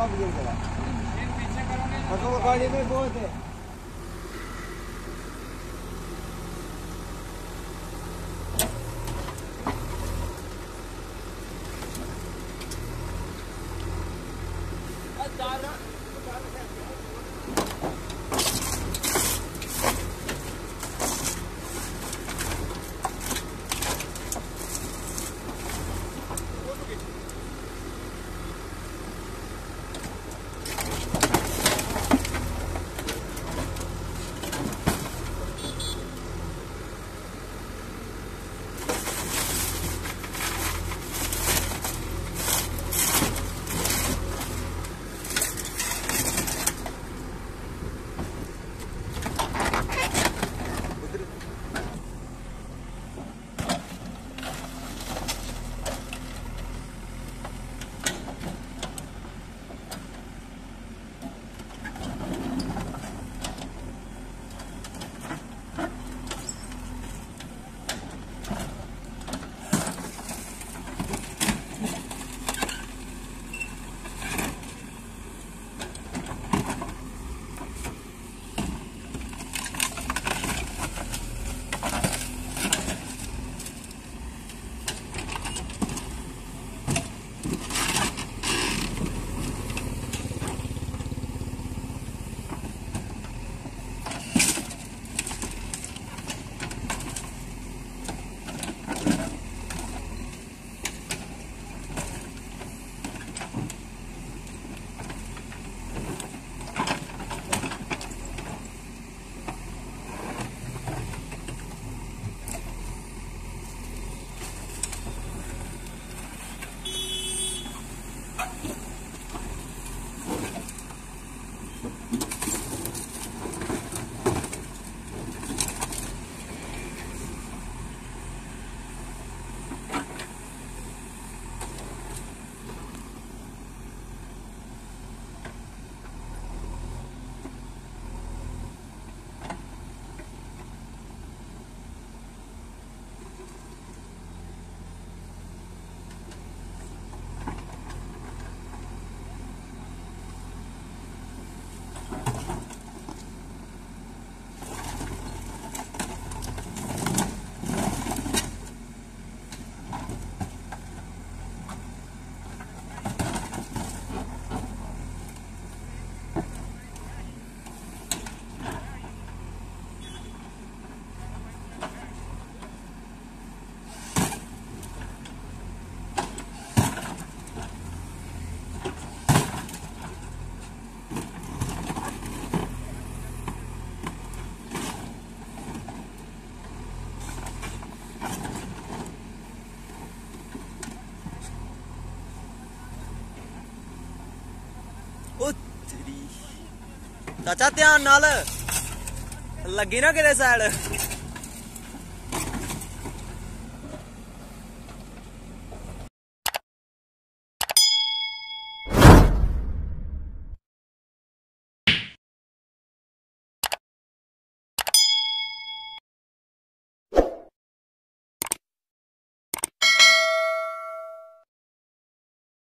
सब गिर गया पीछे तो बहुत है। ਉਹ ਤੇਰੀ। ਚਾਚਾ ਧਿਆਨ ਨਾਲ। ਲੱਗੀ ਨਾ ਕਿਤੇ ਸਾਈਡ